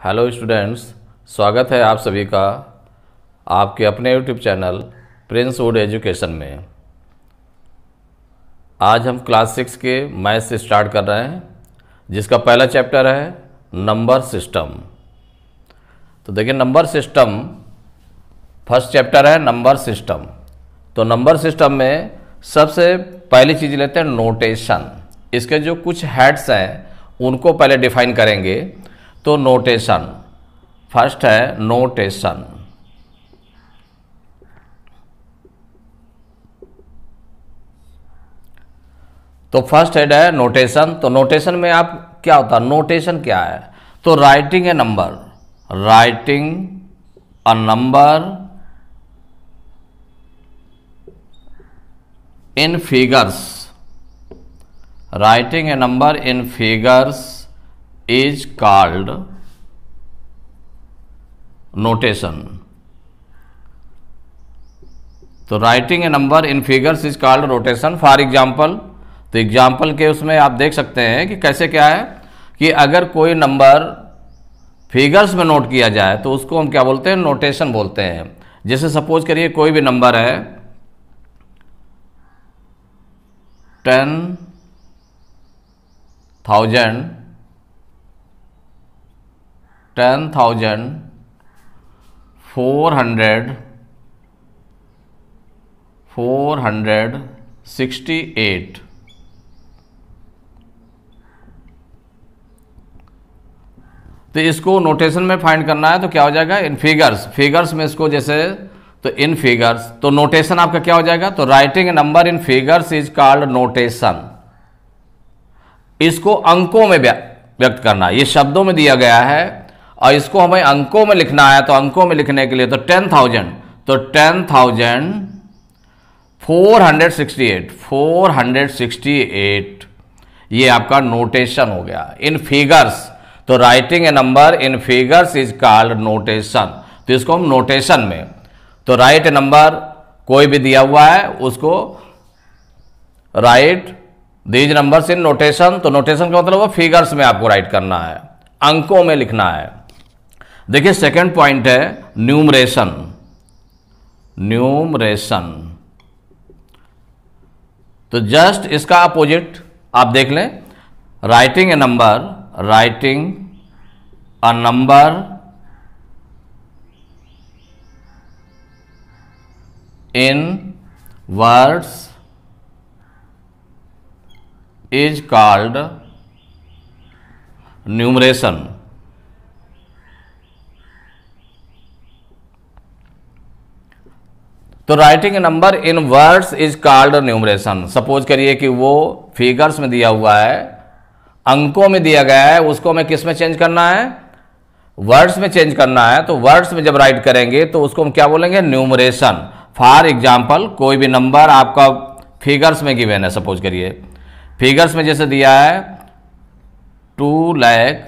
Hello students स्वागत है आप सभी का आपके अपने YouTube channel Prince wood education में। आज हम क्लास सिक्स के मैथ से स्टार्ट कर रहे हैं, जिसका पहला चैप्टर है नंबर सिस्टम तो देखिए नंबर सिस्टम फ़र्स्ट चैप्टर है नंबर सिस्टम तो नंबर सिस्टम में सबसे पहली चीज़ लेते हैं नोटेशन इसके जो कुछ हेड्स हैं, उनको पहले डिफाइन करेंगे। तो नोटेशन फ़र्स्ट है नोटेशन तो फ़र्स्ट हेड है नोटेशन तो नोटेशन में आप क्या होता है? नोटेशन क्या है? तो writing a number writing a number in figures writing a number in figures is called notation. तो writing a number in figures is called rotation for example तो एग्ज़ाम्पल के उसमें आप देख सकते हैं कि कैसे क्या है? कि अगर कोई नंबर फिगर्स में नोट किया जाए तो उसको हम क्या बोलते हैं? नोटेशन बोलते हैं। जैसे सपोज़ करिए कोई भी नंबर है ten thousand ten thousand four hundred four hundred sixty eight तो इसको नोटेशन में फाइंड करना है तो क्या हो जाएगा? इन फिगर्स फिगर्स में इसको जैसे तो इन फिगर्स तो नोटेशन आपका क्या हो जाएगा? तो writing number in figures is called notation इसको अंकों में व्यक्त करना ये शब्दों में दिया गया है और इसको हमें अंकों में लिखना है तो अंकों में लिखने के लिए तो टेन थाउज़ेंड तो ten thousand four hundred sixty eight four hundred sixty eight ये आपका नोटेशन हो गया। इन फिगर्स तो writing a number in figures is called notation तो इसको हम नोटेशन में तो राइट ए नंबर कोई भी दिया हुआ है, उसको write these numbers in notation तो नोटेशन का मतलब फिगर्स में आपको राइट करना है, अंकों में लिखना है। देखिए सेकंड पॉइंट है न्यूमरेशन न्यूमरेशन तो जस्ट इसका अपोजिट आप देख लें writing a number writing a number in words is called numeration तो writing number in words is called numeration suppose करिए कि वो फिगर्स में दिया हुआ है, अंकों में दिया गया है, उसको हमें किसमें चेंज करना है? वर्ड्स में चेंज करना है तो वर्ड्स में जब राइट करेंगे तो उसको हम क्या बोलेंगे? न्यूमरेशन फॉर एग्ज़ाम्पल कोई भी नंबर आपका फिगर्स में गिवेन है सपोज़ करिए। फिगर्स में जैसे दिया है two lakh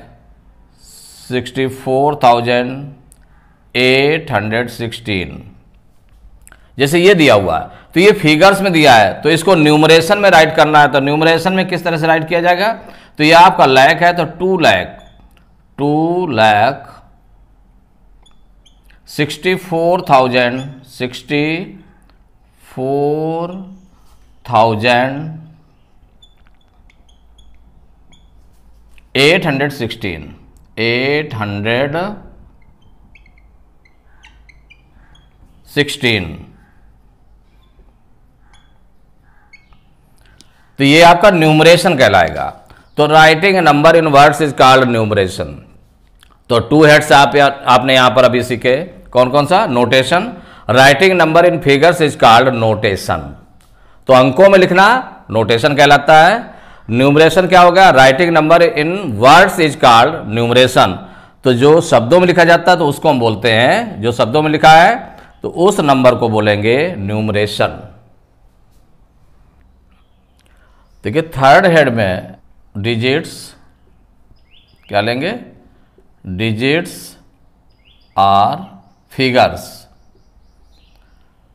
sixty four thousand eight hundred sixteen जैसे ये दिया हुआ है तो ये फिगर्स में दिया है तो इसको न्यूमरेशन में राइट करना है तो न्यूमरेशन में किस तरह से राइट किया जाएगा? तो ये आपका लैक है तो two lakh two lakh sixty four thousand sixty four thousand eight hundred sixteen eight hundred sixteen तो ये आपका न्यूमरेशन कहलाएगा। तो writing number in words is called numeration तो टू हेड्स आप या, आपने यहाँ पर अभी सीखे। कौन कौन सा? Notation writing number in figures is called notation तो अंकों में लिखना नोटेशन कहलाता है। न्यूमरेशन क्या होगा? Writing number in words is called numeration तो जो शब्दों में लिखा जाता है तो उसको हम बोलते हैं। जो शब्दों में लिखा है तो उस नंबर को बोलेंगे न्यूमरेशन देखिए थर्ड हेड में डिजिट्स क्या लेंगे? डिजिट्स आर फिगर्स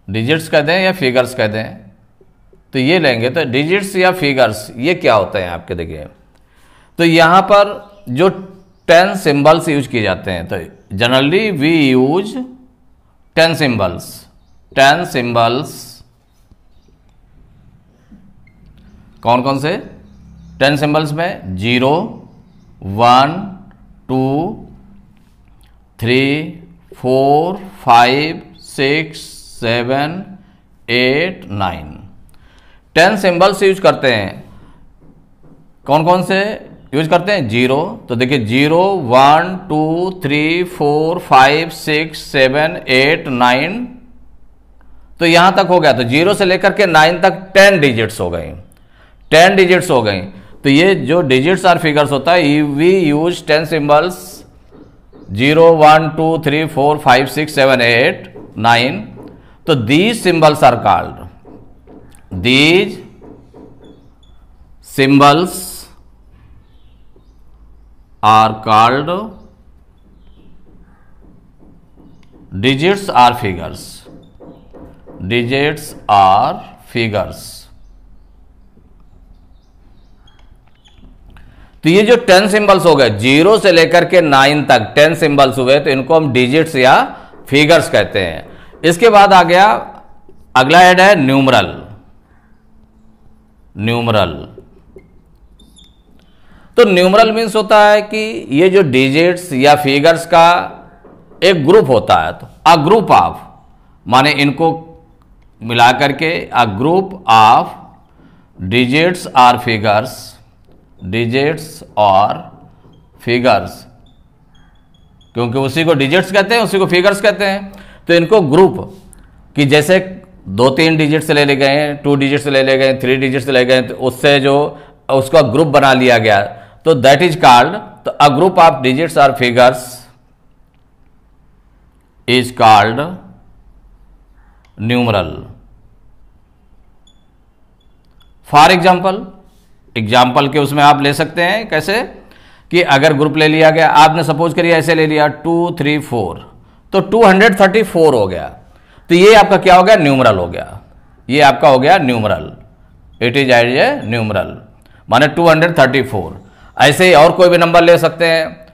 डिजिट्स कह दें या फिगर्स कह दें? तो ये लेंगे तो डिजिट्स या फिगर्स ये क्या होते हैं आपके देखिए? तो यहाँ पर जो टेन सिंबल्स यूज़ किए जाते हैं तो generally we use ten symbols ten symbols कौन कौन से? टेन सिंबल्स में zero one two three four five six seven eight nine ten symbols use करते हैं। कौन कौन से यूज़ करते हैं? ज़ीरो तो देखिए zero one two three four five six seven eight nine तो यहाँ तक हो गया। तो ज़ीरो से लेकर के नाइन तक टेन डिजिट्स हो गई। टेन डिजिट्स हो गई। तो ये जो डिजिट्स आर फिगर्स होता है we use ten symbols zero one two three four five six seven eight nine तो these symbols are called these symbols are called digits or figures. Digits or figures. तो ये जो ten symbols हो गए zero से लेकर के nine तक टेन सिंबल्स हुए तो इनको हम डिजिट्स या फिगर्स कहते हैं। इसके बाद आ गया, अगला हेड है न्यूमरल न्यूमरल तो न्यूमरल मीन्स होता है कि ये जो डिजिट्स या फिगर्स का एक ग्रुप होता है तो अ ग्रुप ऑफ़ माने इनको मिला करके a group of digits are figures digits और फिगर्स क्योंकि उसी को डिजिट्स कहते हैं, उसी को फिगर्स कहते हैं। तो इनको ग्रुप कि जैसे दो तीन डिजिट से ले ले गए टू डिजिट से ले ले गए थ्री डिजिट से ले गए तो उससे जो उसका ग्रुप बना लिया गया। तो दैट इज़ कॉल्ड तो a group of digits are figures is called numeral for example example के उसमें आप ले सकते हैं, कैसे? कि अगर ग्रुप ले लिया गया, आपने सपोज़ करिए ऐसे ले लिया, टू, थ्री, फोर तो टू हंड्रेड थर्टी फोर हो गया। तो ये आपका क्या हो गया? न्यूमरल हो गया। ये आपका हो गया numeral. It is I a numeral माने टू हंड्रेड थर्टी फोर। ऐसे ही और कोई भी नंबर ले सकते हैं।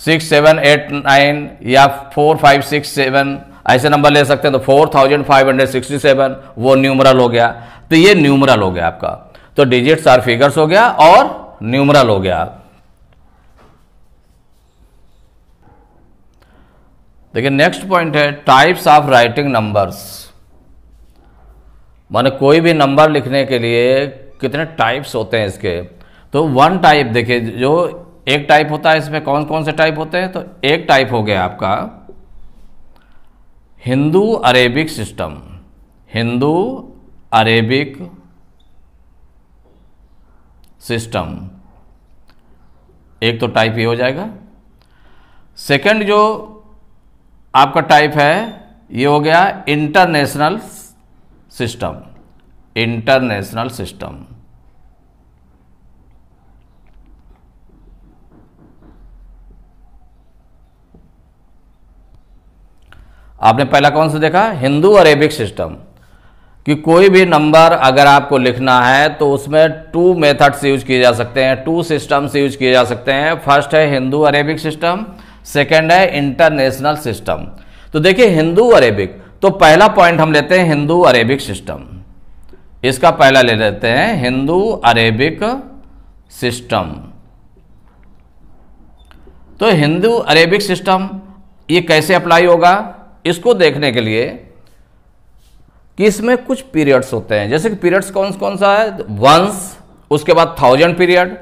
सिक्स, सेवन, एट, नाइन या फोर, फाइव, सिक्स, सेवन। ऐसे नंबर ले सकते हैं तो four thousand five hundred sixty seven, वो न्यूमरल हो गया। तो ये न्यूमरल हो गया आपका। तो डिजिट्स आर फिगर्स हो गया और न्यूमरल हो गया। देखिए नेक्स्ट पॉइंट है टाइप्स ऑफ़ राइटिंग नंबर्स माने कोई भी नंबर लिखने के लिए कितने टाइप्स होते हैं इसके। तो वन टाइप देखिए, जो एक टाइप होता है इसमें कौन कौन से टाइप होते हैं? तो एक टाइप हो गया आपका Hindu Arabic system Hindu Arabic system एक तो टाइप ये हो जाएगा। सेकंड जो आपका टाइप है, ये हो गया इंटरनेशनल सिस्टम इंटरनेशनल सिस्टम आपने पहला कौन सा देखा? हिंदू अरेबिक सिस्टम कि कोई भी नंबर अगर आपको लिखना है तो उसमें टू मेथड्स यूज़ किए जा सकते हैं टू सिस्टम्स यूज़ किए जा सकते हैं। फ़र्स्ट है हिंदू अरेबिक सिस्टम सेकेंड है इंटरनेशनल सिस्टम तो देखिए हिंदू अरेबिक तो पहला पॉइंट हम लेते हैं हिंदू अरेबिक सिस्टम इसका पहला ले लेते हैं हिंदू अरेबिक सिस्टम तो हिंदू अरेबिक सिस्टम ये कैसे अप्लाई होगा? इसको देखने के लिए कि इसमें कुछ पीरियड्स होते हैं। जैसे कि पीरियड्स कौन कौन सा है? वंस, उसके बाद थाउज़ेंड पीरियड।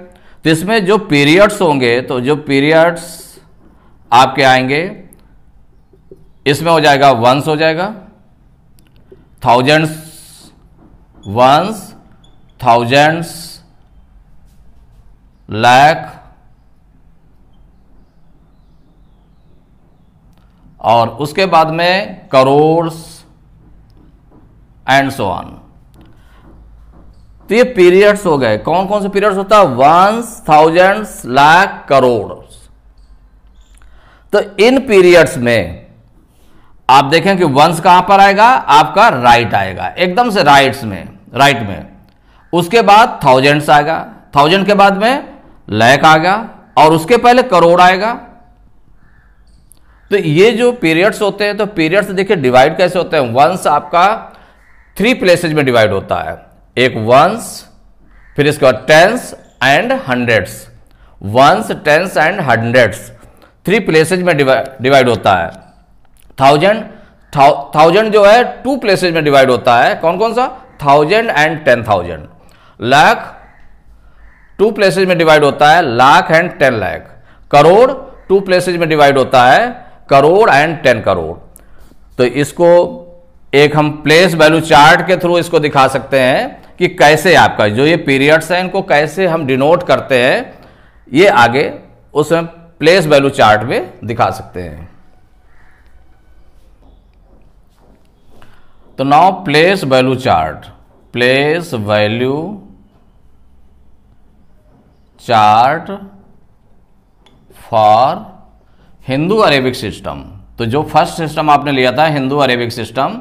तो इसमें जो पीरियड्स होंगे तो जो पीरियड्स आपके आएँगे, इसमें हो जाएगा वंस हो जाएगा, थाउजेंड्स वंस, थाउजेंड्स लैख, और उसके बाद में करोड़ एंड सो ऑन तो ये पीरियड्स हो गए। कौन कौन से पीरियड्स होता? है वंस थाउजेंड्स लाख करोड़ तो इन पीरियड्स में आप देखें कि वंस कहाँ पर आएगा? आपका राइट आएगा। एकदम से राइट्स में राइट में। उसके बाद थाउजेंड्स आएगा। थाउज़ेंड के बाद में लैक आ गया और उसके पहले करोड़ आएगा। तो ये जो पीरियड्स होते हैं तो पीरियड्स देखिए डिवाइड कैसे होते हैं? वंस आपका थ्री प्लेसेज में डिवाइड होता है। एक वंस फिर इसके बाद tens and hundreds ones tens and hundreds three places में डिवाइड होता है। थाउज़ेंड थाउज़ेंड जो है टू प्लेसेज में डिवाइड होता है। कौन कौन सा? Thousand and ten thousand lakh two places में डिवाइड होता है। Lakh and ten lakh crore two places में डिवाइड होता है। करोड़ एंड टेन करोड़ तो इसको एक हम प्लेस वैल्यू चार्ट के थ्रू इसको दिखा सकते हैं कि कैसे आपका, जो ये पीरियड्स हैं, इनको कैसे हम डिनोट करते हैं, ये आगे उसमें प्लेस वैल्यू चार्ट में दिखा सकते हैं। तो now place value chart place value chart for Hindu Arabic system तो जो फ़र्स्ट सिस्टम आपने लिया था हिंदू अरेबिक सिस्टम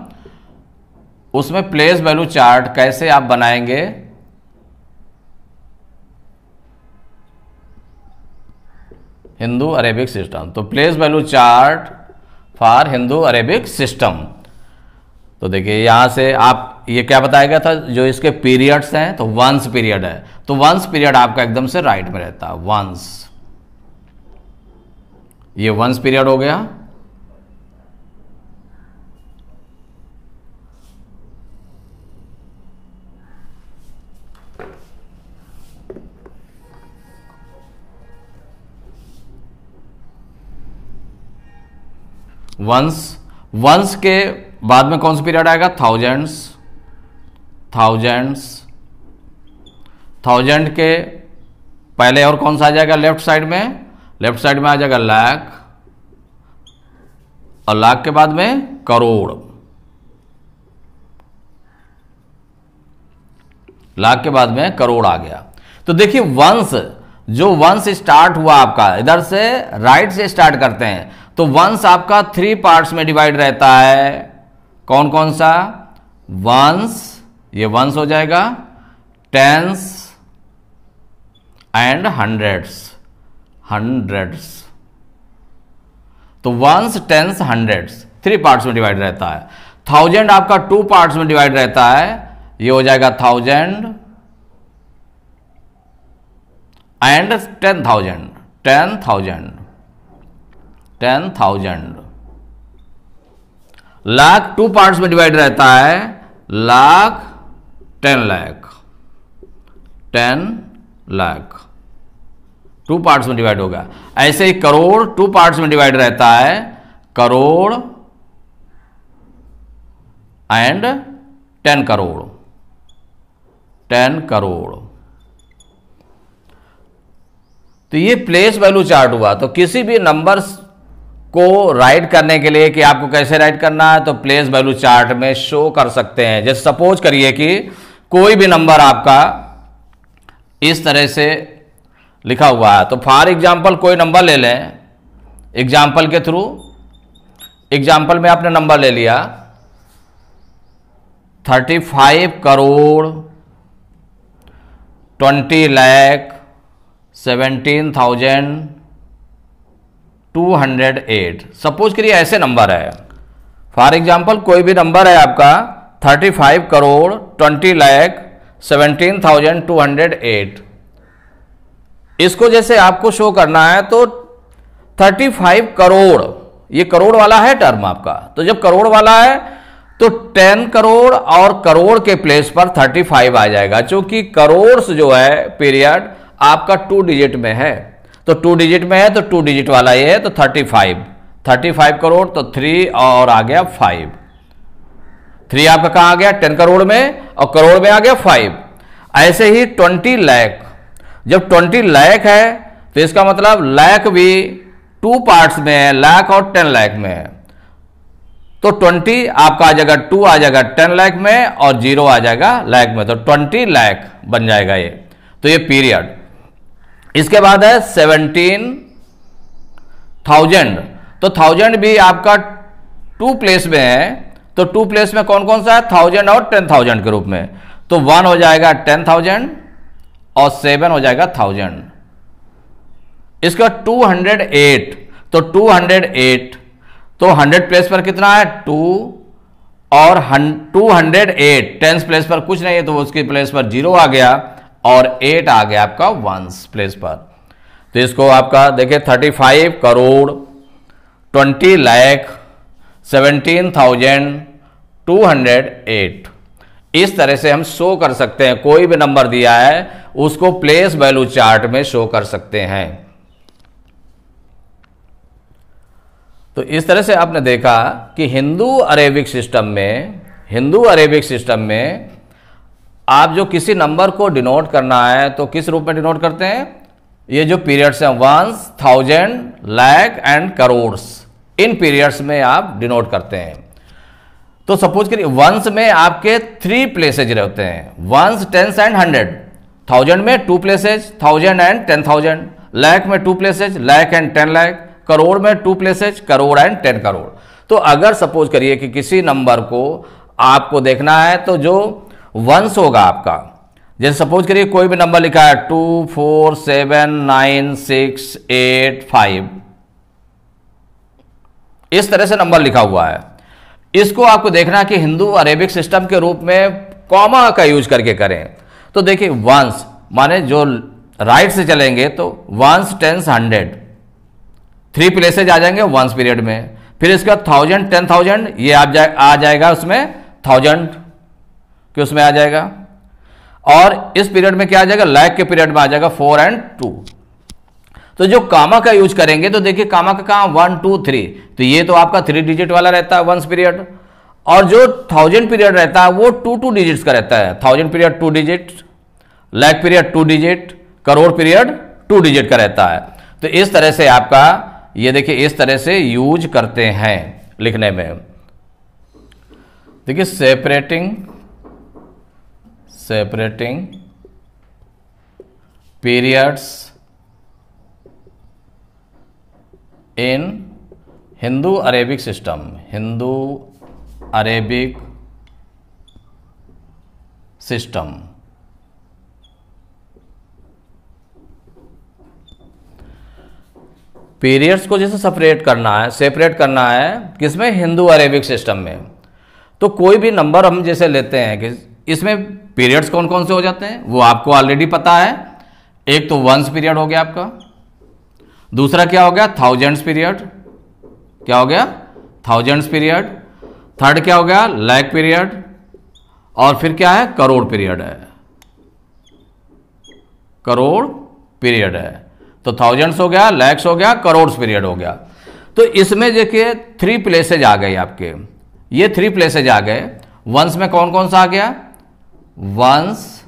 उसमें प्लेस वैल्यू चार्ट कैसे आप बनाएँगे? हिंदू अरेबिक सिस्टम तो place value chart for Hindu Arabic system तो देखिए, यहाँ से आप, ये क्या बताया गया था? जो इसके पीरियड्स हैं तो वंस पीरियड है। तो वंस पीरियड आपका एकदम से राइट में रहता है। वंस ये वंस पीरियड हो गया। वंस वंस के बाद में कौन सा पीरियड आएगा? थाउजेंड्स थाउजेंड्स, थाउज़ेंड के पहले और कौन सा आ जाएगा? लेफ़्ट साइड में, लेफ़्ट साइड में आ जाएगा लाख और लाख के बाद में करोड़। लाख के बाद में करोड़ आ गया। तो देखिए वंश जो वंश स्टार्ट हुआ आपका, इधर से राइट से स्टार्ट करते हैं। तो वंश आपका थ्री पार्ट्स में डिवाइड रहता है, कौन कौन सा? वंश ये वंश हो जाएगा टेंस एंड हंड्रेड्स हंड्रेड्स तो ones tens hundreds three parts में डिवाइड रहता है। थाउज़ेंड आपका टू पार्ट्स में डिवाइड रहता है, ये हो जाएगा thousand and ten thousand ten thousand ten thousand lakh two parts में डिवाइड रहता है lakh ten lakh ten lakh two parts में डिवाइड होगा ऐसे ही करोड़ टू पार्ट्स में डिवाइड रहता है, crore and ten crore. Ten crore. तो ये प्लेस वैल्यू चार्ट हुआ। तो किसी भी नंबर को राइट करने के लिए कि आपको कैसे राइट करना है तो प्लेस वैल्यू चार्ट में शो कर सकते हैं। जैसे सपोज़ करिए कि कोई भी नंबर आपका इस तरह से लिखा हुआ है। तो फॉर एग्ज़ाम्पल कोई नंबर ले लें। एग्ज़ाम्पल के थ्रू एग्ज़ाम्पल में आपने नंबर ले लिया। Thirty five crore twenty lakh seventeen thousand two hundred eight suppose करिए ऐसे नंबर है। फॉर एग्ज़ाम्पल कोई भी नंबर है आपका thirty five crore twenty lakh seventeen thousand two hundred eight इसको जैसे आपको शो करना है तो 35 करोड़ ये करोड़ वाला है टर्म आपका। तो जब करोड़ वाला है तो 10 करोड़ और करोड़ के प्लेस पर 35 आ जाएगा। क्योंकि करोड़ जो है पीरियड आपका टू डिजिट में है। तो टू डिजिट में है तो टू डिजिट वाला ये है तो 35 35 करोड़ तो थ्री और आ गया फाइव थ्री आपका कहाँ आ गया? टेन करोड़ में, और करोड़ में आ गया फाइव ऐसे ही ट्वेंटी लैख जब ट्वेंटी लैख है तो इसका मतलब लैख भी टू पार्ट्स में है लैख और टेन लैख में है. तो ट्वेंटी आपका आ जाएगा टू आ जाएगा टेन लैख में, और ज़ीरो आ जाएगा लैख में. तो ट्वेंटी लैख बन जाएगा ये. तो ये पीरियड इसके बाद है सेवनटीन थाउज़ेंड। तो थाउज़ेंड भी आपका टू प्लेस में है तो टू प्लेस में कौन कौन सा है? थाउज़ेंड और टेन थाउज़ेंड के रूप में। तो वन हो जाएगा टेन थाउज़ेंड और सेवन हो जाएगा थाउज़ेंड। इसका 208 तो 208 तो 100 प्लेस पर कितना है? टू और 208 टेंस प्लेस पर कुछ नहीं है तो उसकी प्लेस पर ज़ीरो आ गया। और 8 आ गया आपका वंस प्लेस पर। तो इसको आपका देखिए 35 crore 20 lakh seventeen thousand two hundred eight इस तरह से हम शो कर सकते हैं, कोई भी नंबर दिया है, उसको प्लेस वैल्यू चार्ट में शो कर सकते हैं। तो इस तरह से आपने देखा कि हिंदू अरेबिक सिस्टम में, हिंदू अरेबिक सिस्टम में आप जो किसी नंबर को डिनोट करना है तो किस रूप में डिनोट करते हैं? ये जो पीरियड्स हैं ones thousand lakh and crores in periods में आप डिनोट करते हैं। तो सपोज़ करिए वंस में आपके थ्री प्लेसेज रहते हैं। Ones tens and hundred thousand में two places thousand and ten thousand lakh में two places lakh and ten lakh crore में two places crore and ten crore तो अगर सपोज़ करिए कि किसी नंबर को आपको देखना है तो जो वंस होगा आपका। जैसे सपोज़ करिए कोई भी नंबर लिखा है two four seven nine six eight five. इस तरह से नंबर लिखा हुआ है। इसको आपको देखना कि हिंदू अरेबिक सिस्टम के रूप में कॉमा का यूज़ करके करें। तो देखिए वंस माने जो राइट से चलेंगे तो ones tens hundred. Three places आ जाएँगे वंस पीरियड में। फिर इसका थाउज़ेंड टेन थाउज़ेंड ये आप जा, आ जाएगा उसमें थाउज़ेंड। के उसमें आ जाएगा। और इस पीरियड में क्या आ जाएगा? लैक के पीरियड में आ जाएगा फोर एंड टू। तो जो कामा का यूज़ करेंगे तो देखिए कामा का कहा? One, two, three. तो ये तो आपका थ्री डिजिट वाला रहता है वंस पीरियड। और जो थाउज़ेंड पीरियड रहता है, वो टू टू डिजिट्स का रहता है। Thousand period two digit lakh period two digit, crore period two digit का रहता है। तो इस तरह से आपका, ये देखिए, इस तरह से यूज़ करते हैं लिखने में। देखिए separating separating periods in Hindu Arabic system Hindu Arabic system periods को जैसे सेपरेट करना है सेपरेट करना है, किसमें? हिंदू अरेबिक सिस्टम में। तो कोई भी नंबर हम जैसे लेते हैं कि इसमें पीरियड्स कौन कौन से हो जाते हैं? वो आपको ऑलरेडी पता है। एक तो वंस पीरियड हो गया आपका। दूसरा क्या हो गया? Thousands period. क्या हो गया? Thousands period. थर्ड क्या हो गया? लैक पीरियड। और फिर क्या है? करोड़ पीरियड है। करोड़ पीरियड है। तो थाउजेंड्स हो गया, लैक्स हो गया करोड़ पीरियड हो गया। तो इसमें देखिए थ्री प्लेसेज आ गए आपके। ये थ्री प्लेसेज आ गए। वंस में कौन कौन सा आ गया? वंस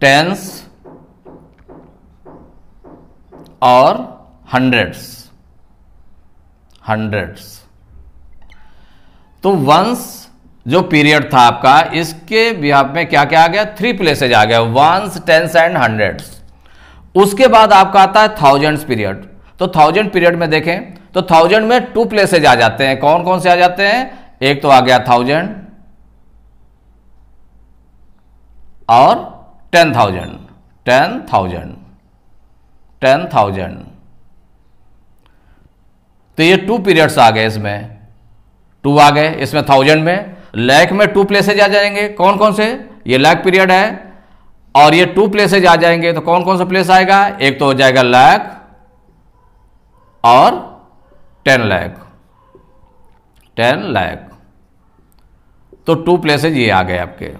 टेंस और हंड्रेड्स हंड्रेड्स तो वंस जो पीरियड था आपका, इसके बिहार में क्या क्या आ गया? थ्री प्लेसेज आ गया। वंस टेंस एंड हंड्रेड्स उसके बाद आपका आता है थाउजेंड्स पीरियड तो थाउज़ेंड पीरियड में देखें तो थाउज़ेंड में टू प्लेसेज आ जाते हैं। कौन कौन से आ जाते हैं? एक तो आ गया थाउज़ेंड और ten thousand ten thousand ten thousand. तो ये टू पीरियड्स आ गए इसमें। टू आ गए, इसमें थाउज़ेंड में। लैक में टू प्लेसेज आ जाएँगे। कौन कौन से? ये लैक पीरियड है। और ये टू प्लेसेज आ जाएँगे तो कौन कौन सा प्लेस आएगा? एक तो हो जाएगा लैक और टेन लैक टेन लैक तो टू प्लेसेज ये आ गए आपके।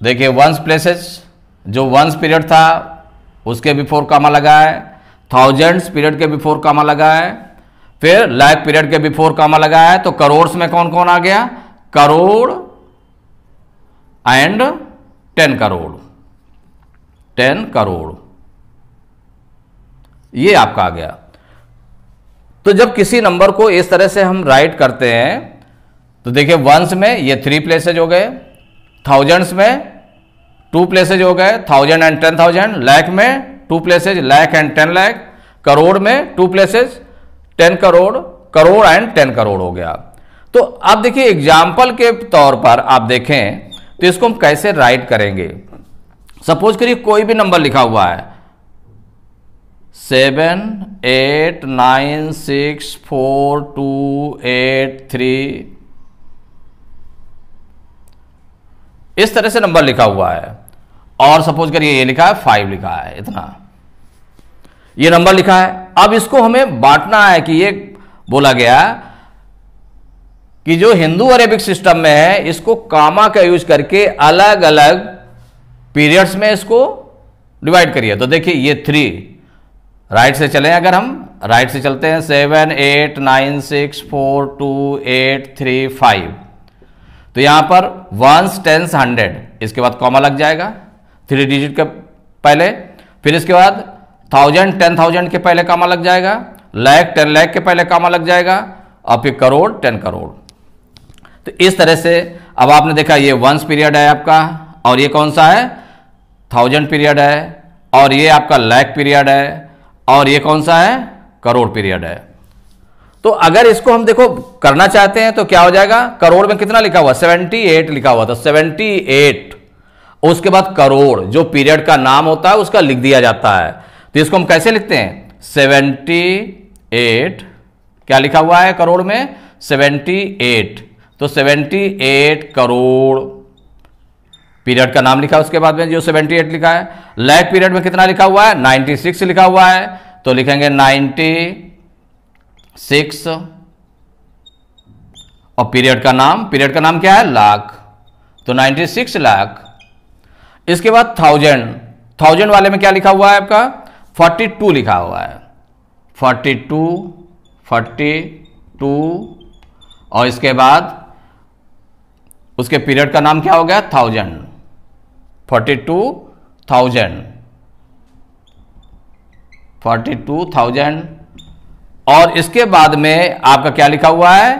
देखिए वंस प्लेसेज जो वंस पीरियड था, उसके बिफोर कामा लगा है थाउजेंड्स पीरियड के बिफोर कामा लगा है फिर लैक पीरियड के बिफोर कामा लगा है तो करोड़ में कौन कौन आ गया? Crore and ten crore. Ten crore. ये आपका आ गया। तो जब किसी नंबर को इस तरह से हम राइट करते हैं तो देखिए वंस में ये थ्री प्लेसेज हो गए। थाउजेंड्स में टू प्लेसेज हो गए thousand and ten thousand lakh में two places lakh and ten lakh crore में two places ten crore crore and ten crore हो गया। तो आप देखिए एग्ज़ाम्पल के तौर पर आप देखें तो इसको हम कैसे राइट करेंगे? सपोज़ करिए कोई भी नंबर लिखा हुआ है। Seven, eight, nine, six, four, two, eight, three इस तरह से नंबर लिखा हुआ है। और सपोज़ करिए ये लिखा है फाइव लिखा है, इतना। ये नंबर लिखा है। अब इसको हमें बांटना है कि ये बोला गया कि जो हिंदू अरेबिक सिस्टम में है, इसको कामा का यूज़ करके अलग अलग पीरियड्स में इसको डिवाइड करिए। तो देखिए ये थ्री राइट से चलें अगर हम। राइट से चलते हैं seven eight nine six four two eight three five तो यहाँ पर वंस टेंस हंड्रेड इसके बाद कॉमा लग जाएगा थ्री डिजिट के पहले, फिर इसके बाद थाउज़ेंड टेन थाउज़ेंड के पहले कामा लग जाएगा लैख टेन लैख के पहले कामा लग जाएगा और फिर करोड़ टेन करोड़। तो इस तरह से अब आपने देखा ये वंस पीरियड है आपका, और ये कौन सा है? थाउज़ेंड पीरियड है, और ये आपका लैख पीरियड है, और ये कौन सा है? करोड़ पीरियड है। तो अगर इसको हम देखो, करना चाहते हैं तो क्या हो जाएगा? करोड़ में कितना लिखा हुआ? सेवेंटी एट लिखा हुआ था, सेवेंटी एट। उसके बाद करोड़, जो पीरियड का नाम होता है, उसका लिख दिया जाता है। तो इसको हम कैसे लिखते हैं? सेवेंटी एट, क्या लिखा हुआ है करोड़ में? Seventy eight. तो 78 करोड़, पीरियड का नाम लिखा उसके बाद में जो 78 लिखा है। लैक पीरियड में कितना लिखा हुआ है? 96 लिखा हुआ है। तो लिखेंगे 96 और पीरियड का नाम, पीरियड का नाम क्या है? लाख। तो 96 लाख। इसके बाद थाउज़ेंड। थाउज़ेंड वाले में क्या लिखा हुआ है आपका? 42 लिखा हुआ है। 42 42 और इसके बाद उसके पीरियड का नाम क्या हो गया? Thousand. Forty two, thousand. Forty two, thousand. और इसके बाद में आपका क्या लिखा हुआ है?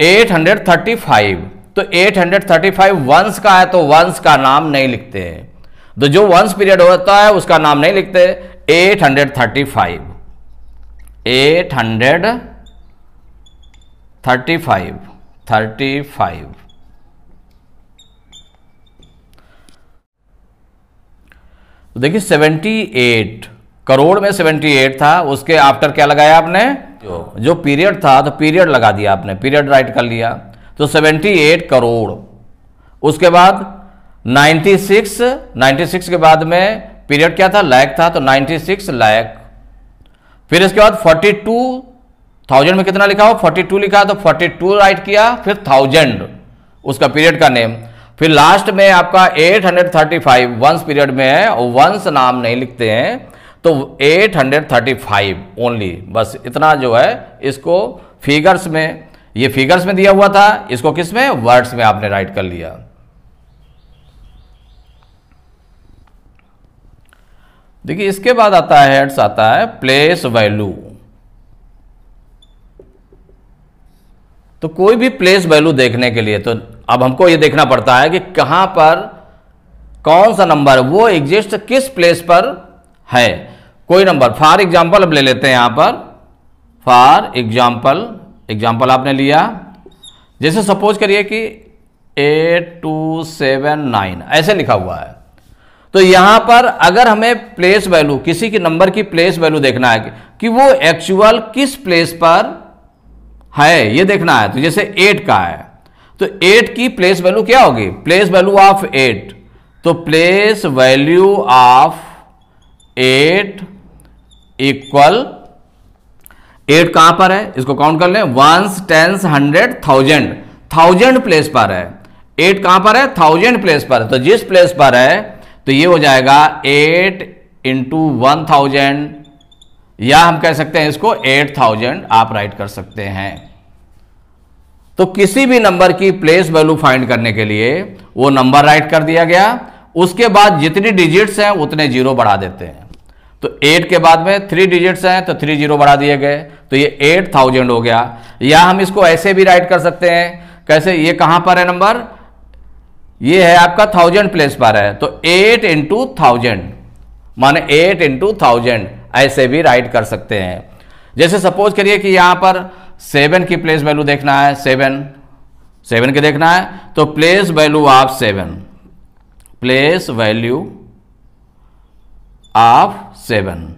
Eight hundred thirty five. तो eight hundred thirty five ones का है तो वंश का नाम नहीं लिखते हैं। तो जो वंश पीरियड होता है, उसका नाम नहीं लिखते। Eight hundred thirty five. Eight hundred thirty five. Thirty five. तो देखिए 78 करोड़ में 78 था उसके आफ्टर क्या लगाया आपने? जो, जो पीरियड था तो पीरियड लगा दिया आपने पीरियड राइट कर लिया। तो 78 करोड़। उसके बाद 96 96 के बाद में पीरियड क्या था? लैक था तो 96 लैक फिर इसके बाद 42 थाउज़ेंड में कितना लिखा हो? 42 लिखा तो 42 राइट किया फिर थाउज़ेंड उसका पीरियड का नेम फिर लास्ट में आपका 835 वंस पीरियड में है और वंस नाम नहीं लिखते हैं। तो 835 ओनली बस इतना जो है, इसको फिगर्स में, ये फिगर्स में दिया हुआ था, इसको किसमें? वर्ड्स में आपने राइट कर लिया। देखिए, इसके बाद आता है हेड्स आता है प्लेस वैल्यू तो कोई भी प्लेस वैल्यू देखने के लिए तो अब हमको ये देखना पड़ता है कि कहाँ पर कौन सा नंबर वो एग्जिस्ट किस प्लेस पर है। कोई नंबर फॉर एग्ज़ाम्पल अब ले लेते हैं यहाँ पर। फॉर एग्ज़ाम्पल एग्ज़ाम्पल आपने लिया। जैसे सपोज़ करिए कि एट टू सेवन नाइन ऐसे लिखा हुआ है। तो यहाँ पर अगर हमें प्लेस वैल्यू किसी के नंबर की प्लेस वैल्यू देखना है कि वो एक्चुअल किस प्लेस पर है, ये देखना है। तो जैसे एट का है। तो एट की प्लेस वैल्यू क्या होगी? प्लेस वैल्यू ऑफ़ एट तो place value of eight equal, eight कहाँ पर है? इसको काउंट कर लें। Ones tens hundred thousand thousand place पर है। एट कहाँ पर है? थाउज़ेंड प्लेस पर है। तो जिस प्लेस पर है तो ये हो जाएगा एट इंटू वन थाउज़ेंड या हम कह सकते हैं इसको एट थाउज़ेंड आप राइट कर सकते हैं। तो किसी भी नंबर की प्लेस वैल्यू फाइंड करने के लिए वो नंबर राइट कर दिया गया। उसके बाद जितनी डिजिट्स हैं, उतने ज़ीरो बढ़ा देते हैं। तो एट के बाद में थ्री डिजिट्स हैं तो थ्री ज़ीरो बढ़ा दिए गए। तो ये एट थाउज़ेंड हो गया। या हम इसको ऐसे भी राइट कर सकते हैं, कैसे? ये कहाँ पर है नंबर ये है आपका थाउज़ेंड प्लेस पर है। तो एट इंटू थाउज़ेंड माने एट इंटू थाउज़ेंड ऐसे भी राइट कर सकते हैं। जैसे सपोज़ करिए कि यहाँ पर सेवन की प्लेस वैल्यू देखना है सेवन सेवन के देखना है तो place value of seven place value of seven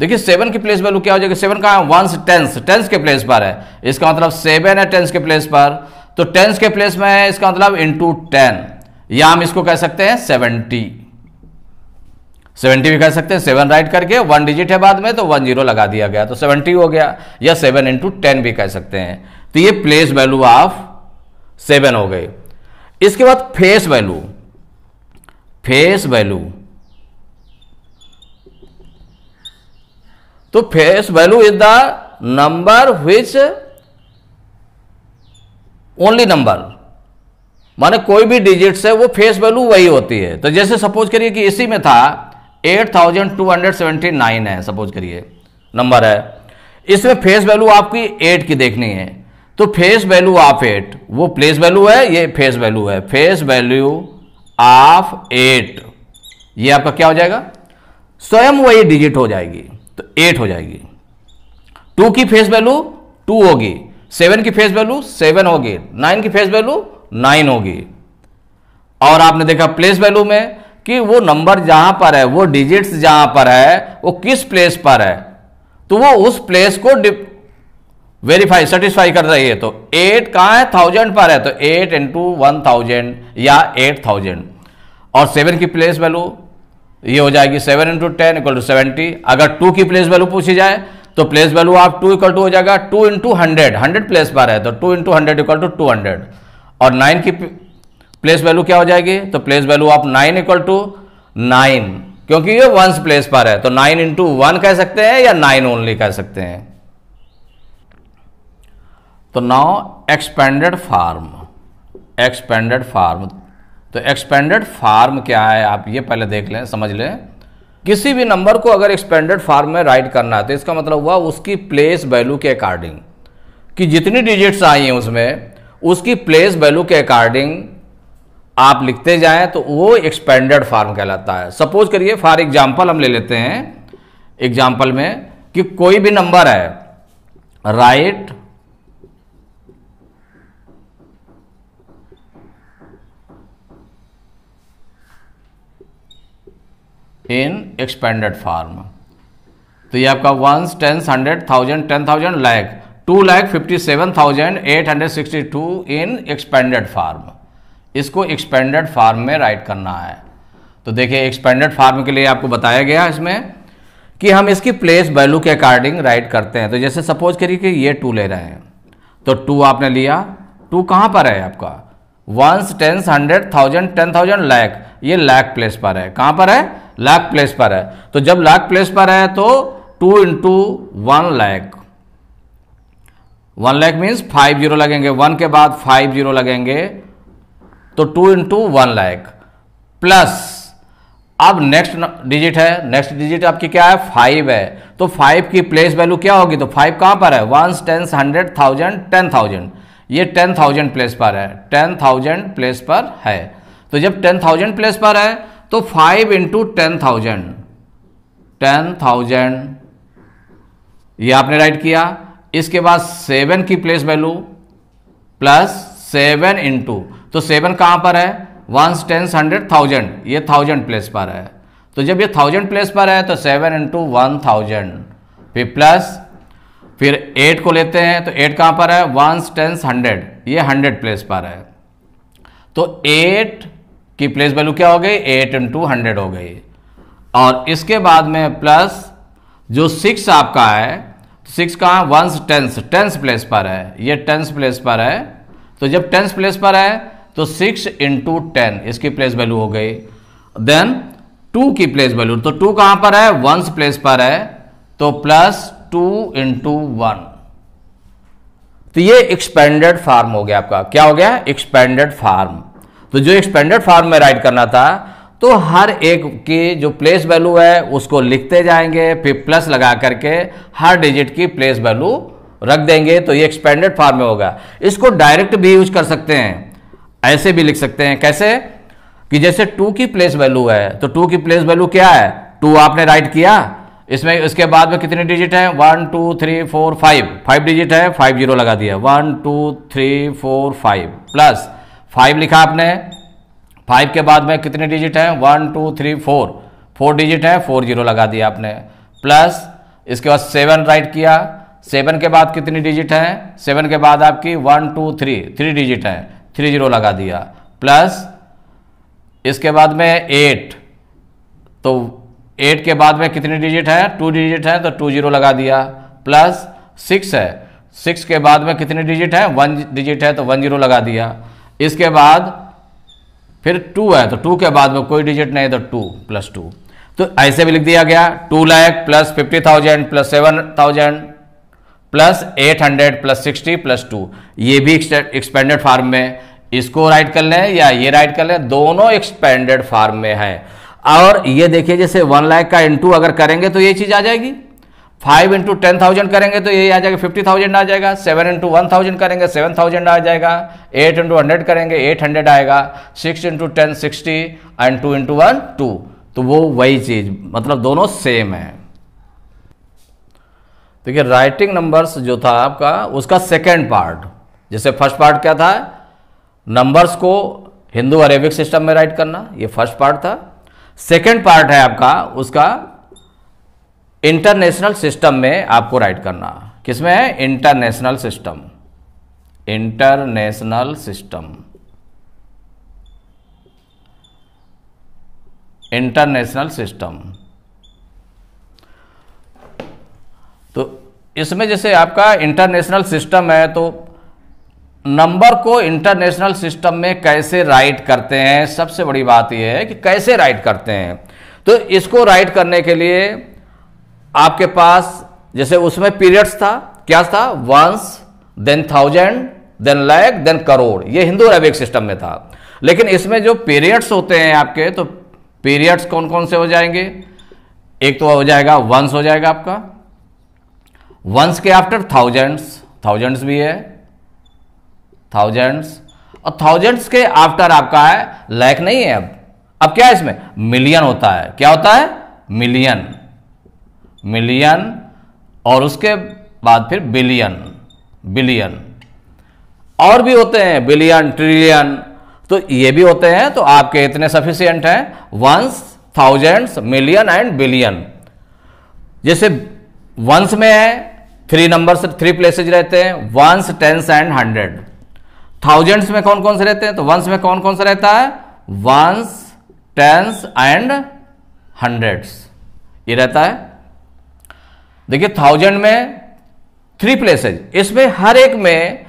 देखिए सेवन की प्लेस वैल्यू क्या हो जाएगी? सेवन का वंस टेंस टेंस के प्लेस पर है। इसका मतलब सेवन है टेंस के प्लेस पर। तो टेंस के प्लेस में है, इसका मतलब इंटू टेन या हम इसको कह सकते हैं सेवेंटी सेवेंटी भी कह सकते हैं। सेवन राइट करके वन डिजिट है बाद में तो वन ज़ीरो लगा दिया गया। तो सेवेंटी हो गया। या सेवन इंटू टेन भी कह सकते हैं। तो ये प्लेस वैल्यू ऑफ़ सेवन हो गई। इसके बाद फेस वैल्यू फेस वैल्यू। तो face value is the number which only number माने कोई भी डिजिट है, वो फेस वैल्यू वही होती है। तो जैसे सपोज़ करिए कि इसी में था 8279 है सपोज़ करिए नंबर है। इसमें फेस वैल्यू आपकी 8 की देखनी है। तो फेस वैल्यू ऑफ़ 8 वो प्लेस वैल्यू है, ये फेस वैल्यू है। फेस वैल्यू ऑफ़ एट ये आपका क्या हो जाएगा? स्वयं वही डिजिट हो जाएगी। तो एट हो जाएगी। टू की फेस वैल्यू टू होगी। सेवन की फेस वैल्यू सेवन होगी। नाइन की फेस वैल्यू नाइन होगी। और आपने देखा प्लेस वैल्यू में कि वो नंबर जहाँ पर है, वो डिजिट्स जहाँ पर है, वो किस प्लेस पर है? तो वो उस प्लेस को वेरीफाई सेटिस्फाई कर रही है तो। एट कहाँ है? थाउज़ेंड पर है तो एट इंटू वन थाउज़ेंड या एट थाउज़ेंड और सेवन की प्लेस वैल्यू ये हो जाएगी seven into ten equal to seventy अगर टू की प्लेस वैल्यू पूछी जाए तो प्लेस वैल्यू आप टू इक्वल टू हो जाएगा two into hundred hundred place पर है तो two into hundred equal to two hundred और नाइन की प्लेस वैल्यू क्या हो जाएगी? तो प्लेस वैल्यू आप नाइन इक्वल टू नाइन क्योंकि ये वंस प्लेस पर है तो नाइन इंटू वन कह सकते हैं या नाइन ओनली कह सकते हैं? तो now expanded form expanded form तो एक्सपेंडेड फार्म क्या है? आप ये पहले देख लें, समझ लें। किसी भी नंबर को अगर एक्सपेंडेड फार्म में राइट करना है तो इसका मतलब हुआ उसकी प्लेस वैल्यू के अकॉर्डिंग कि जितनी डिजिट्स आई हैं उसमें, उसकी प्लेस वैल्यू के अकॉर्डिंग आप लिखते जाएँ तो वो एक्सपेंडेड फार्म कहलाता है। सपोज़ करिए फॉर एग्ज़ाम्पल हम ले लेते हैं एग्ज़ाम्पल में, कि कोई भी नंबर है राइट इन एक्सपेंडेड फार्म तो ये आपका ones tens hundred thousand ten thousand lakh two lakh fifty seven thousand eight hundred sixty two in expanded form इसको एक्सपेंडेड फार्म में राइट करना है। तो देखिए एक्सपेंडेड फार्म के लिए आपको बताया गया इसमें कि हम इसकी प्लेस वैल्यू के अकॉर्डिंग राइट करते हैं। तो जैसे सपोज़ करिए कि ये टू ले रहे हैं। तो टू आपने लिया। टू कहाँ पर है आपका? Ones tens hundred thousand ten thousand lakh ये लैख प्लेस पर है। कहाँ पर है? लाख प्लेस पर है तो जब लाख प्लेस पर है तो two into one lakh one lakh means five zero लगेंगे. वन के बाद फाइव ज़ीरो लगेंगे. तो two into one lakh plus अब नेक्स्ट डिजिट है. नेक्स्ट डिजिट आपकी क्या है? फाइव है. तो फाइव की प्लेस वैल्यू क्या होगी? तो फाइव कहाँ पर है? Ones tens hundred thousand ten thousand ये टेन थाउज़ेंड प्लेस पर है. टेन थाउज़ेंड प्लेस पर है. तो जब टेन थाउज़ेंड प्लेस पर है तो five into ten thousand ten thousand ये आपने राइट किया। इसके बाद सेवन की place value plus seven into तो सेवन कहाँ पर है? वंस टेंस हंड्रेड थाउज़ेंड ये थाउज़ेंड प्लेस पर है। तो जब ये थाउज़ेंड प्लेस पर है तो सेवन इंटू वन थाउज़ेंड फिर प्लस फिर एट को लेते हैं तो एट कहाँ पर है? वंस टेंस हंड्रेड ये हंड्रेड प्लेस पर है। तो एट की प्लेस वैल्यू क्या हो गई? एट इंटू हंड्रेड हो गई। और इसके बाद में प्लस जो सिक्स आपका है सिक्स कहाँ? वंस टेंस टेंस प्लेस पर है। ये टेंस प्लेस पर है। तो जब टेंस प्लेस पर है तो सिक्स इंटू टेन इसकी प्लेस वैल्यू हो गई। देन टू की प्लेस वैल्यू तो टू कहाँ पर है? वंस प्लेस पर है। तो प्लस टू इंटू वन तो ये एक्सपेंडेड फार्म हो गया आपका। क्या हो गया? एक्सपेंडेड फार्म तो जो एक्सपेंडेड फार्म में राइट करना था तो हर एक की जो प्लेस वैल्यू है, उसको लिखते जाएँगे, फिर प्लस लगा करके हर डिजिट की प्लेस वैल्यू रख देंगे तो ये एक्सपेंडेड फार्म में होगा। इसको डायरेक्ट भी यूज़ कर सकते हैं। ऐसे भी लिख सकते हैं। कैसे? कि जैसे टू की प्लेस वैल्यू है तो टू की प्लेस वैल्यू क्या है? टू आपने राइट किया। इसमें, इसके बाद में कितने डिजिट हैं? One two three four five five digit है फाइव ज़ीरो लगा दिया। One two three four five plus five लिखा आपने। फाइव के बाद में कितने डिजिट हैं? One two three four four digit है फोर ज़ीरो लगा दिया आपने। प्लस इसके बाद सेवन राइट किया। सेवन के बाद कितनी डिजिट है? सेवन के बाद आपकी one two three three digit है। थ्री ज़ीरो लगा दिया। प्लस इसके बाद में एट तो एट के बाद में कितनी डिजिट है? टू डिजिट है तो टू ज़ीरो लगा दिया। प्लस सिक्स है। सिक्स के बाद में कितनी डिजिट है? वन डिजिट है तो वन ज़ीरो लगा दिया। इसके बाद फिर टू है तो टू के बाद में कोई डिजिट नहीं तो टू प्लस टू। तो ऐसे भी लिख दिया गया, two lakh plus fifty thousand plus seven thousand plus eight hundred plus sixty plus two ये भी एक्सपेंडेड फार्म में। इसको राइट कर लें या ये राइट कर लें, दोनों एक्सपेंडेड फार्म में है। और ये देखिए, जैसे वन लाख का इंटू अगर करेंगे तो ये चीज़ आ जाएगी। फाइव इंटू टेन थाउज़ेंड करेंगे तो ये आ जाएगा फिफ्टी थाउज़ेंड आ जाएगा सेवन इंटू वन थाउज़ेंड करेंगे सेवन थाउज़ेंड आ जाएगा एट इंटू हंड्रेड करेंगे एट हंड्रेड आएगा six into ten sixty and two into one two तो वो वही चीज़ मतलब दोनों सेम है। देखिए तो राइटिंग नंबर्स जो था आपका, उसका सेकेंड पार्ट जैसे फ़र्स्ट पार्ट क्या था? नंबर्स को हिंदू अरेबिक सिस्टम में राइट करना, ये फ़र्स्ट पार्ट था। सेकेंड पार्ट है आपका, उसका इंटरनेशनल सिस्टम में आपको राइट करना। किसमें है? International system. International system. International system. तो इसमें जैसे आपका इंटरनेशनल सिस्टम है तो नंबर को इंटरनेशनल सिस्टम में कैसे राइट करते हैं? सबसे बड़ी बात यह है कि कैसे राइट करते हैं? तो इसको राइट करने के लिए आपके पास, जैसे उसमें पीरियड्स था, क्या था? Ones then thousand then lakh then crore ये हिंदू अरेबिक सिस्टम में था। लेकिन इसमें जो पीरियड्स होते हैं आपके तो पीरियड्स कौन कौन से हो जाएँगे? एक तो हो जाएगा वंस हो जाएगा आपका। वंस के आफ्टर थाउजेंड्स थाउजेंड्स भी है। थाउजेंड्स और थाउजेंड्स के आफ्टर आपका है लैक नहीं है अब। अब क्या है इसमें? मिलियन होता है। क्या होता है? मिलियन मिलियन और उसके बाद फिर बिलियन बिलियन। और भी होते हैं, बिलियन, ट्रिलियन। तो ये भी होते हैं तो आपके इतने सफिशियंट हैं। Ones thousands million and billion जैसे वंस में है थ्री नंबर्स थ्री प्लेसेज रहते हैं। Ones tens and hundred thousands में कौन कौन से रहते हैं? तो वंस में कौन कौन सा रहता है? वंस टेंस एंड हंड्रेड्स ये रहता है। देखिए थाउज़ेंड में थ्री प्लेसेज इसमें हर एक में,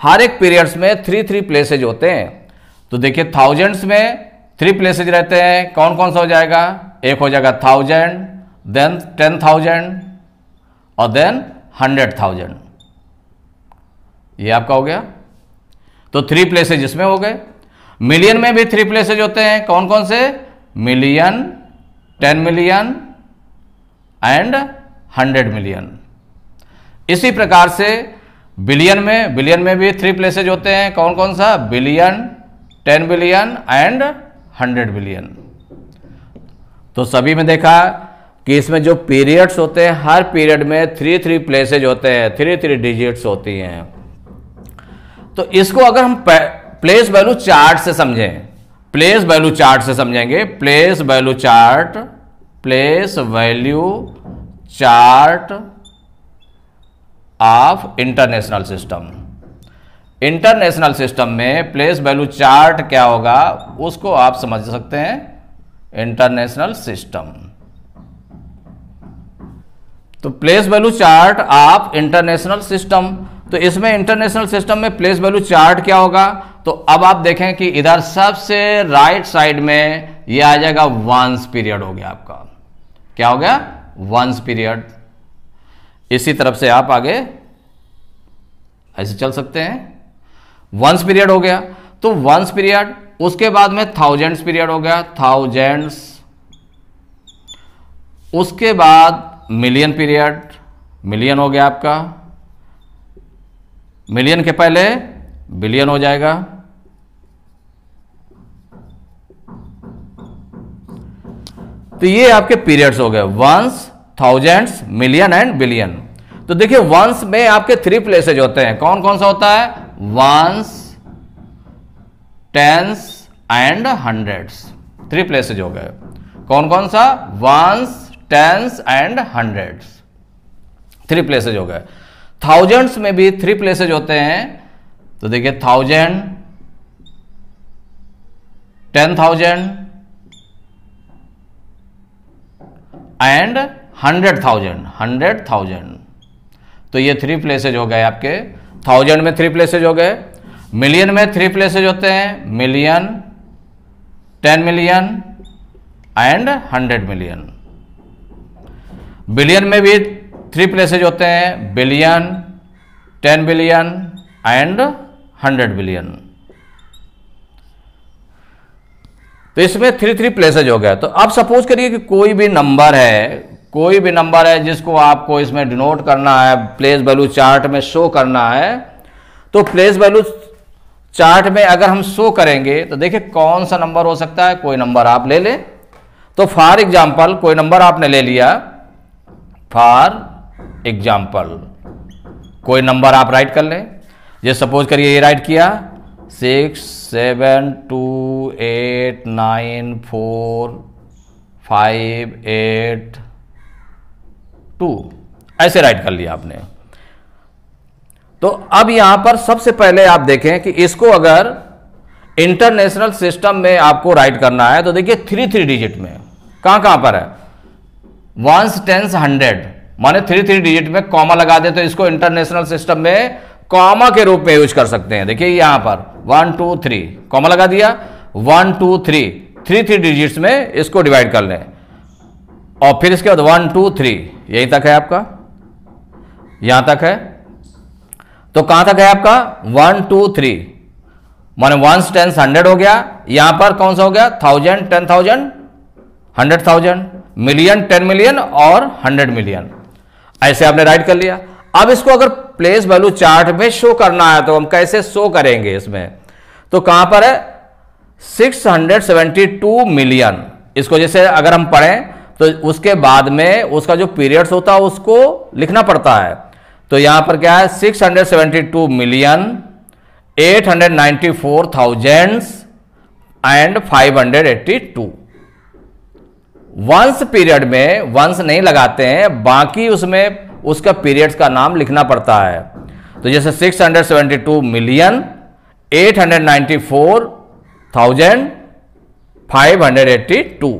हर एक पीरियड्स में थ्री थ्री प्लेसेज होते हैं। तो देखिए थाउजेंड्स में थ्री प्लेसेज रहते हैं कौन कौन सा हो जाएगा? एक हो जाएगा थाउज़ेंड देन टेन थाउज़ेंड और देन हंड्रेड थाउज़ेंड ये आपका हो गया। तो थ्री प्लेसेज इसमें हो गए। मिलियन में भी थ्री प्लेसेज होते हैं। कौन कौन से? Million ten million and hundred million इसी प्रकार से बिलियन में बिलियन में भी थ्री प्लेसेज होते हैं। कौन कौन सा? Billion ten billion and hundred billion तो सभी में देखा कि इसमें जो पीरियड्स होते हैं, हर पीरियड में थ्री थ्री प्लेसेज होते हैं। थ्री थ्री डिजिट्स होती हैं। तो इसको अगर हम प्लेस वैल्यू चार्ट से समझें प्लेस वैल्यू चार्ट से समझेंगे। Place value chart place value chart of international system. International system में प्लेस वैल्यू चार्ट क्या होगा, उसको आप समझ सकते हैं। International system. तो place value chart of international system. तो इसमें इंटरनेशनल सिस्टम में प्लेस वैल्यू चार्ट क्या होगा? तो अब आप देखें कि इधर सबसे राइट साइड में ये आ जाएगा वंस पीरियड हो गया आपका। क्या हो गया? वंस पीरियड इसी तरफ़ से आप आगे ऐसे चल सकते हैं। वंस पीरियड हो गया। तो वंस पीरियड उसके बाद में थाउजेंड्स पीरियड हो गया। थाउजेंड्स उसके बाद मिलियन पीरियड मिलियन हो गया आपका। मिलियन के पहले बिलियन हो जाएगा। तो ये आपके पीरियड्स हो गए। Ones thousands million and billion तो देखिए वंस में आपके थ्री प्लेसेज होते हैं। कौन कौन सा होता है? Ones tens and hundreds three places हो गए। कौन कौन सा? Ones tens and hundreds three places हो गए। थाउजेंड्स में भी थ्री प्लेसेज होते हैं। तो देखिए thousand ten thousand and hundred thousand hundred thousand तो ये थ्री प्लेसेज हो गए आपके। थाउज़ेंड में थ्री प्लेसेज हो गए। मिलियन में थ्री प्लेसेज होते हैं। Million ten million and hundred million billion में भी थ्री प्लेसेज होते हैं। Billion ten billion and hundred billion तो इसमें थ्री थ्री प्लेसेज हो गया। तो अब सपोज़ करिए कि कोई भी नंबर है, कोई भी नंबर है जिसको आपको इसमें डिनोट करना है प्लेस वैल्यू चार्ट में शो करना है तो प्लेस वैल्यू चार्ट में अगर हम शो करेंगे तो देखिए कौन सा नंबर हो सकता है, कोई नंबर आप ले लें। तो फॉर एग्ज़ाम्पल कोई नंबर आपने ले लिया। फॉर एग्ज़ाम्पल कोई नंबर आप राइट कर लें। ये सपोज़ करिए ये राइट किया। Six, seven, two, eight, nine, four, five, eight, two. ऐसे राइट कर लिया आपने। तो अब यहाँ पर सबसे पहले आप देखें कि इसको अगर इंटरनेशनल सिस्टम में आपको राइट करना है तो देखिए थ्री थ्री डिजिट में। कहाँ कहाँ पर है? वंस टेंस हंड्रेड माने थ्री थ्री डिजिट में कॉमा लगा दे तो इसको इंटरनेशनल सिस्टम में कॉमा के रूप में यूज़ कर सकते हैं। देखिए यहाँ पर वन टू थ्री कॉमा लगा दिया। One two three three three digits में इसको डिवाइड कर लें। और फिर इसके बाद वन टू थ्री यहीं तक है आपका? यहाँ तक है? तो कहाँ तक है आपका? वन टू थ्री माने वंस टेंस हंड्रेड हो गया। यहाँ पर कौन सा हो गया? Thousand ten thousand hundred thousand million ten million और हंड्रेड मिलियन ऐसे आपने राइट कर लिया। अब इसको अगर प्लेस वैल्यू चार्ट में शो करना है तो हम कैसे शो करेंगे इसमें? तो कहाँ पर है? 672 मिलियन इसको जैसे अगर हम पढ़ें तो उसके बाद में उसका जो पीरियड्स होता है, उसको लिखना पड़ता है। तो यहाँ पर क्या है? 672 million 894 thousand and 582 ones period में वंस नहीं लगाते हैं, बाकी उसमें उसका पीरियड्स का नाम लिखना पड़ता है। तो जैसे 672 मिलियन 894 थाउज़ेंड 582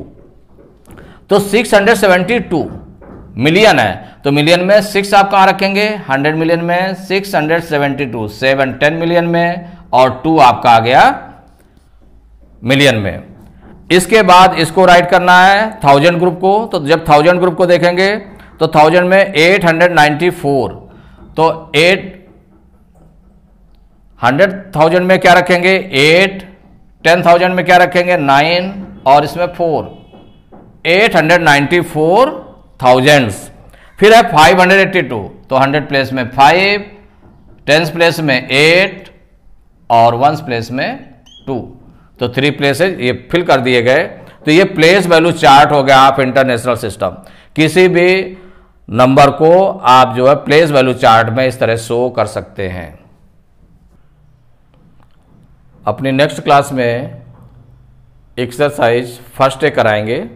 तो 672 मिलियन है। तो मिलियन में सिक्स आप कहाँ रखेंगे? 100 मिलियन में 672 सेवन टेन मिलियन में और टू आपका आ गया मिलियन में। इसके बाद इसको राइट करना है थाउज़ेंड ग्रुप को। तो जब थाउज़ेंड ग्रुप को देखेंगे तो थाउज़ेंड में 894 तो एट हंड्रेड थाउज़ेंड में क्या रखेंगे? एट टेन थाउज़ेंड में क्या रखेंगे? नाइन और इसमें four eight hundred ninety four thousands फिर है फाइव हंड्रेड एट्टी टू तो हंड्रेड प्लेस में फाइव टेंस प्लेस में एट और वंस प्लेस में टू तो थ्री प्लेसेज ये फिल कर दिए गए. तो ये प्लेस वैल्यू चार्ट हो गया आप इंटरनेशनल सिस्टम किसी भी नंबर को आप जो है प्लेस वैल्यू चार्ट में इस तरह शो कर सकते हैं। अपनी नेक्स्ट क्लास में एक्सरसाइज फ़र्स्ट डे कराएँगे।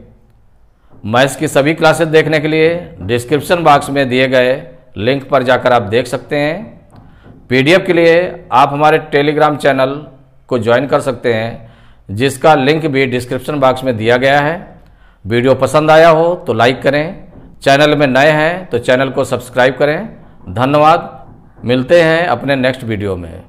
मैथ्स की सभी क्लासेस देखने के लिए डिस्क्रिप्शन बॉक्स में दिए गए लिंक पर जाकर आप देख सकते हैं। पीडीएफ के लिए आप हमारे टेलीग्राम चैनल को ज्वाइन कर सकते हैं, जिसका लिंक भी डिस्क्रिप्शन बॉक्स में दिया गया है। वीडियो पसंद आया हो तो लाइक करें चैनल में नए हैं तो चैनल को सब्सक्राइब करें। धन्यवाद। मिलते हैं अपने नेक्स्ट वीडियो में।